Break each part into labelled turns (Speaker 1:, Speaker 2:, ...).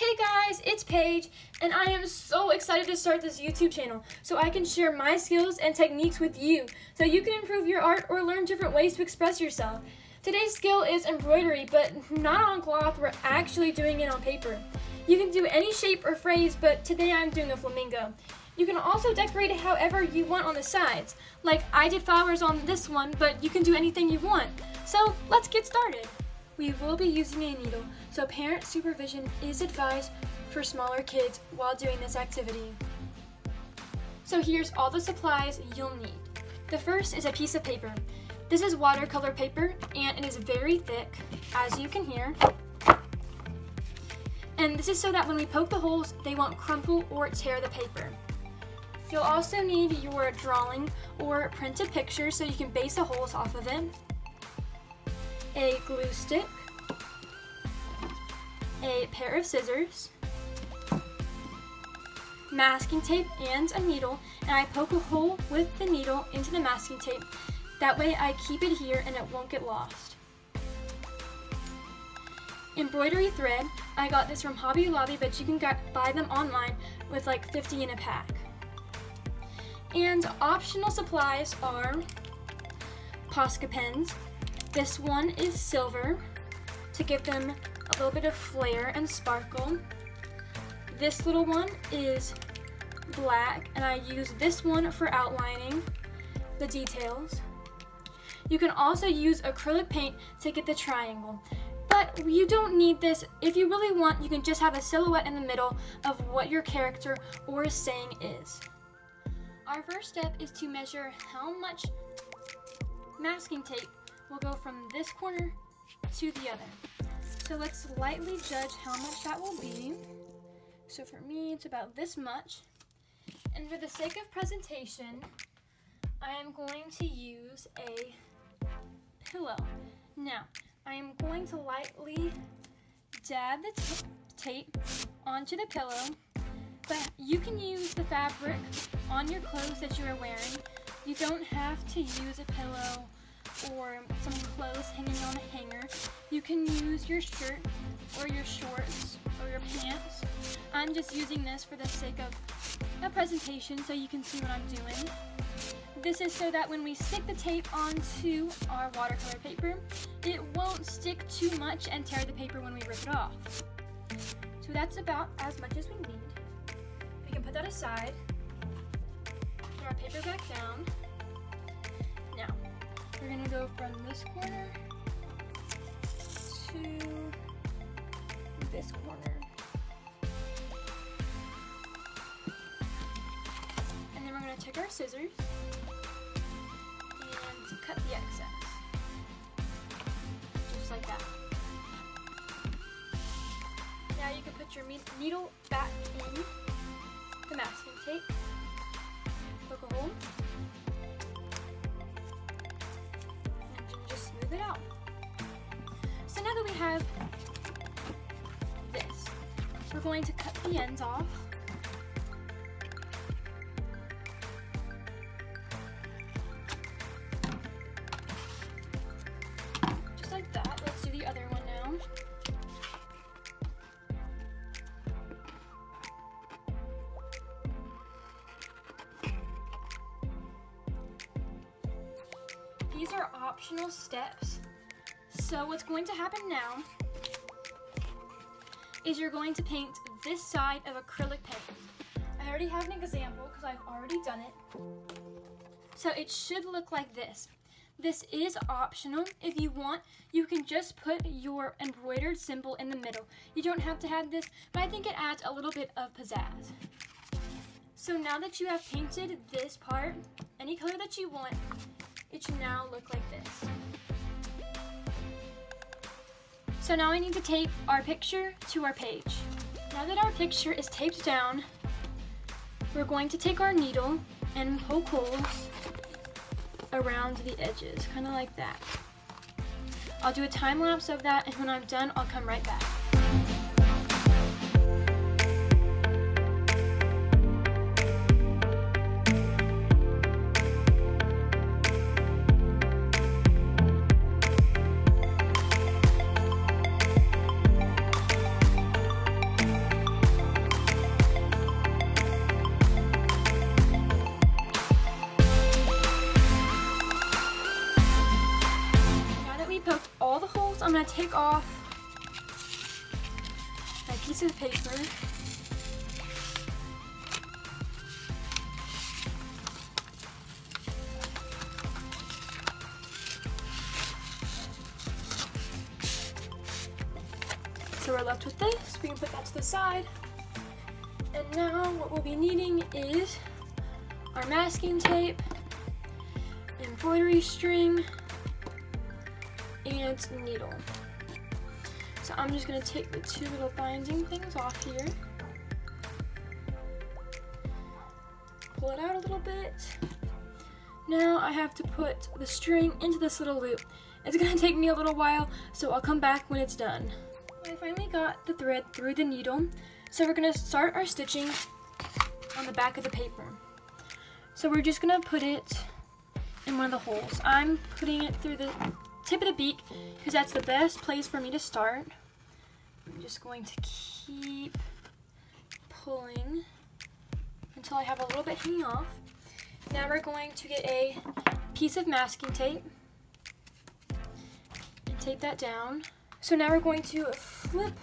Speaker 1: Hey guys, it's Paige, and I am so excited to start this YouTube channel so I can share my skills and techniques with you so you can improve your art or learn different ways to express yourself. Today's skill is embroidery, but not on cloth, we're actually doing it on paper. You can do any shape or phrase, but today I'm doing a flamingo. You can also decorate it however you want on the sides. Like I did flowers on this one, but you can do anything you want. So let's get started. We will be using a needle, so parent supervision is advised for smaller kids while doing this activity. So here's all the supplies you'll need. The first is a piece of paper. This is watercolor paper and it is very thick, as you can hear. And this is so that when we poke the holes, they won't crumple or tear the paper. You'll also need your drawing or printed picture so you can base the holes off of it a glue stick, a pair of scissors, masking tape and a needle, and I poke a hole with the needle into the masking tape. That way I keep it here and it won't get lost. Embroidery thread, I got this from Hobby Lobby, but you can get, buy them online with like 50 in a pack. And optional supplies are Posca pens, this one is silver to give them a little bit of flare and sparkle. This little one is black and I use this one for outlining the details. You can also use acrylic paint to get the triangle. But you don't need this. If you really want, you can just have a silhouette in the middle of what your character or saying is. Our first step is to measure how much masking tape we'll go from this corner to the other. So let's lightly judge how much that will be. So for me, it's about this much. And for the sake of presentation, I am going to use a pillow. Now, I am going to lightly dab the tape onto the pillow, but you can use the fabric on your clothes that you are wearing. You don't have to use a pillow or some clothes hanging on a hanger. You can use your shirt or your shorts or your pants. I'm just using this for the sake of a presentation so you can see what I'm doing. This is so that when we stick the tape onto our watercolor paper, it won't stick too much and tear the paper when we rip it off. So that's about as much as we need. We can put that aside, put our paper back down, we're gonna go from this corner to this corner. And then we're gonna take our scissors and cut the excess. Just like that. Now you can put your needle back in the masking tape, poke a hole, it out. So now that we have this, we're going to cut the ends off. Just like that. Let's do the other one now. Optional steps. So what's going to happen now is you're going to paint this side of acrylic paint. I already have an example because I've already done it. So it should look like this. This is optional. If you want, you can just put your embroidered symbol in the middle. You don't have to have this, but I think it adds a little bit of pizzazz. So now that you have painted this part, any color that you want, it should now look like this. So now I need to tape our picture to our page. Now that our picture is taped down, we're going to take our needle and poke holes around the edges, kind of like that. I'll do a time lapse of that and when I'm done, I'll come right back. Take off my piece of paper. So we're left with this. We can put that to the side. And now what we'll be needing is our masking tape, embroidery string, and needle. So I'm just gonna take the two little binding things off here. Pull it out a little bit. Now I have to put the string into this little loop. It's gonna take me a little while, so I'll come back when it's done. I finally got the thread through the needle, so we're gonna start our stitching on the back of the paper. So we're just gonna put it in one of the holes. I'm putting it through the tip of the beak because that's the best place for me to start. I'm just going to keep pulling until I have a little bit hanging off. Now we're going to get a piece of masking tape and tape that down. So now we're going to flip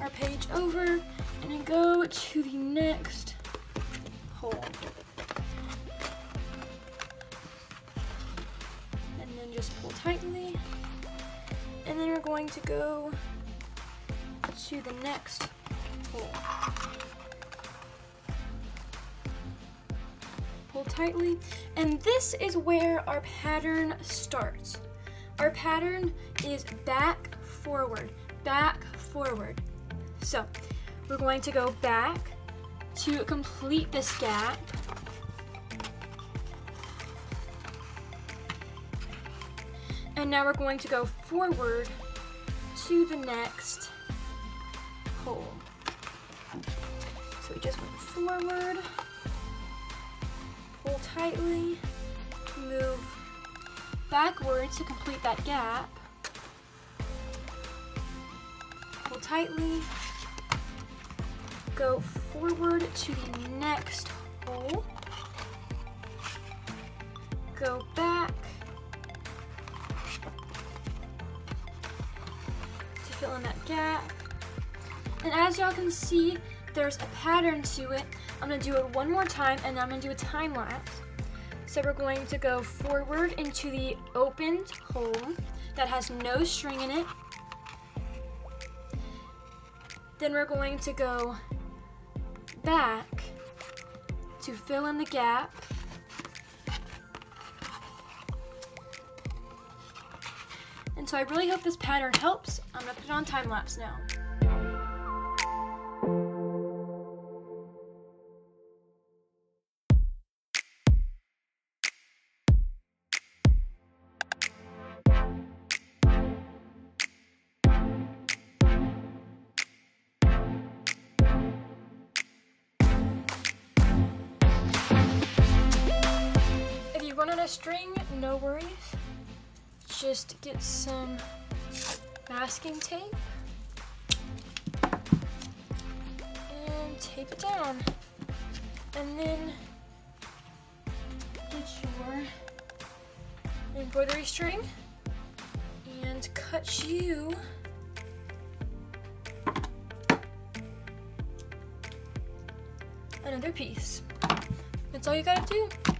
Speaker 1: our page over and then go to the next hole. Then just pull tightly. And then we're going to go to the next hole. Pull tightly. And this is where our pattern starts. Our pattern is back, forward, back, forward. So we're going to go back to complete this gap. And now we're going to go forward to the next hole. So we just went forward, pull tightly, move backwards to complete that gap. Pull tightly, go forward to the next hole, go back fill in that gap. And as y'all can see, there's a pattern to it. I'm gonna do it one more time and I'm gonna do a time lapse. So we're going to go forward into the opened hole that has no string in it. Then we're going to go back to fill in the gap. So I really hope this pattern helps. I'm gonna put it on time lapse now. If you run string, no worries. Just get some masking tape and tape it down. And then get your embroidery string and cut you another piece. That's all you gotta do.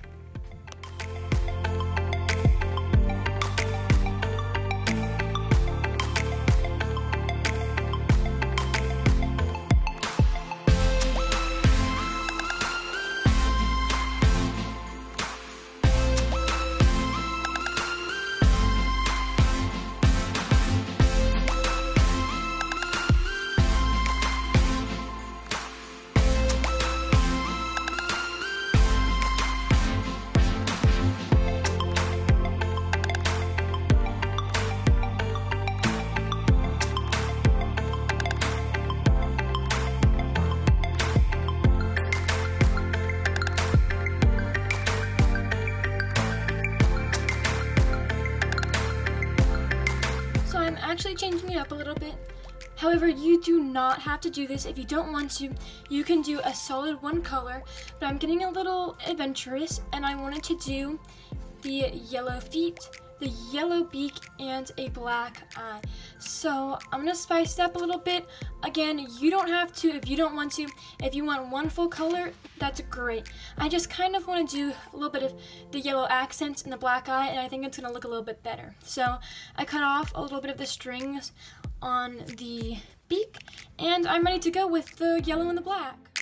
Speaker 1: However, you do not have to do this if you don't want to. You can do a solid one color, but I'm getting a little adventurous and I wanted to do the yellow feet the yellow beak and a black eye. So I'm gonna spice it up a little bit. Again, you don't have to if you don't want to. If you want one full color, that's great. I just kind of want to do a little bit of the yellow accents and the black eye, and I think it's gonna look a little bit better. So I cut off a little bit of the strings on the beak, and I'm ready to go with the yellow and the black.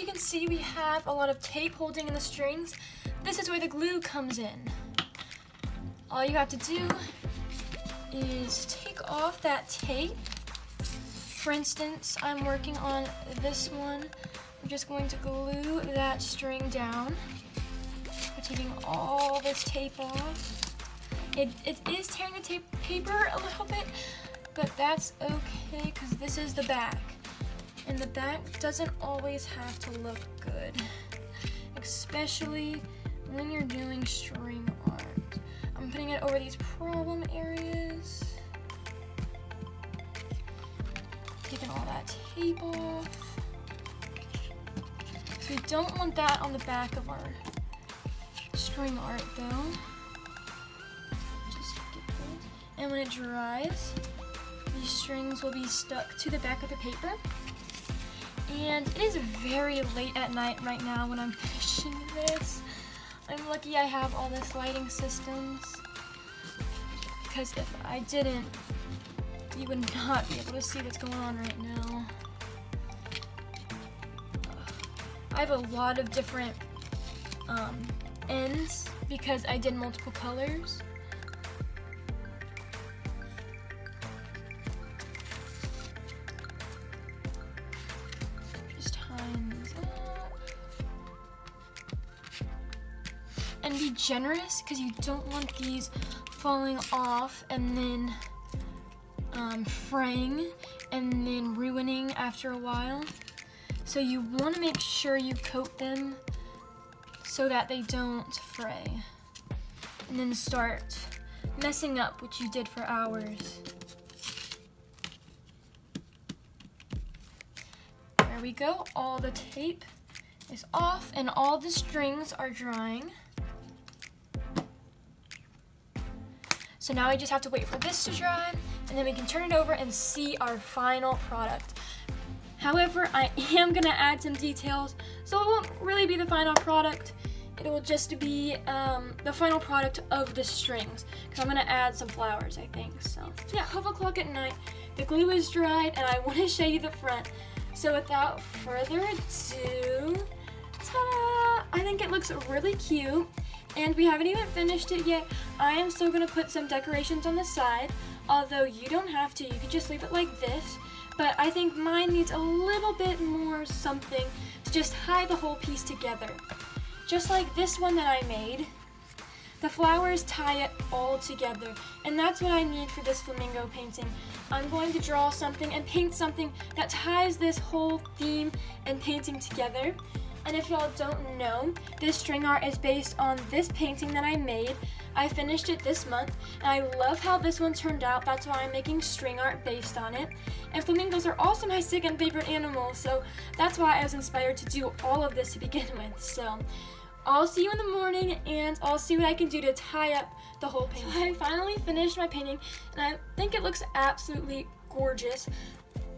Speaker 1: You can see, we have a lot of tape holding in the strings. This is where the glue comes in. All you have to do is take off that tape. For instance, I'm working on this one. I'm just going to glue that string down by taking all this tape off. It, it is tearing the tape paper a little bit, but that's okay because this is the back. And the back doesn't always have to look good, especially when you're doing string art. I'm putting it over these problem areas. Taking all that tape off. So we don't want that on the back of our string art though. And when it dries, these strings will be stuck to the back of the paper. And it is very late at night right now when I'm finishing this. I'm lucky I have all this lighting systems. Because if I didn't, you would not be able to see what's going on right now. I have a lot of different um, ends because I did multiple colors. Generous because you don't want these falling off and then um, fraying and then ruining after a while. So you want to make sure you coat them so that they don't fray. And then start messing up what you did for hours. There we go, all the tape is off and all the strings are drying. So now we just have to wait for this to dry and then we can turn it over and see our final product. However, I am gonna add some details, so it won't really be the final product. It will just be um, the final product of the strings, because I'm gonna add some flowers, I think. So yeah, 12 o'clock at night, the glue is dried, and I wanna show you the front. So without further ado, ta-da! I think it looks really cute. And we haven't even finished it yet. I am still gonna put some decorations on the side, although you don't have to, you can just leave it like this. But I think mine needs a little bit more something to just tie the whole piece together. Just like this one that I made. The flowers tie it all together, and that's what I need for this flamingo painting. I'm going to draw something and paint something that ties this whole theme and painting together. And if y'all don't know, this string art is based on this painting that I made. I finished it this month, and I love how this one turned out. That's why I'm making string art based on it. And flamingos are also my second favorite animal, so that's why I was inspired to do all of this to begin with. So I'll see you in the morning and I'll see what I can do to tie up the whole painting. So I finally finished my painting and I think it looks absolutely gorgeous.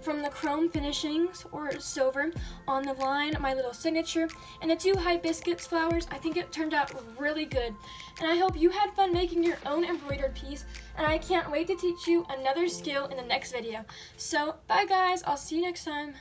Speaker 1: From the chrome finishings or silver on the line, my little signature, and the two hibiscus flowers, I think it turned out really good. And I hope you had fun making your own embroidered piece, and I can't wait to teach you another skill in the next video. So, bye guys, I'll see you next time.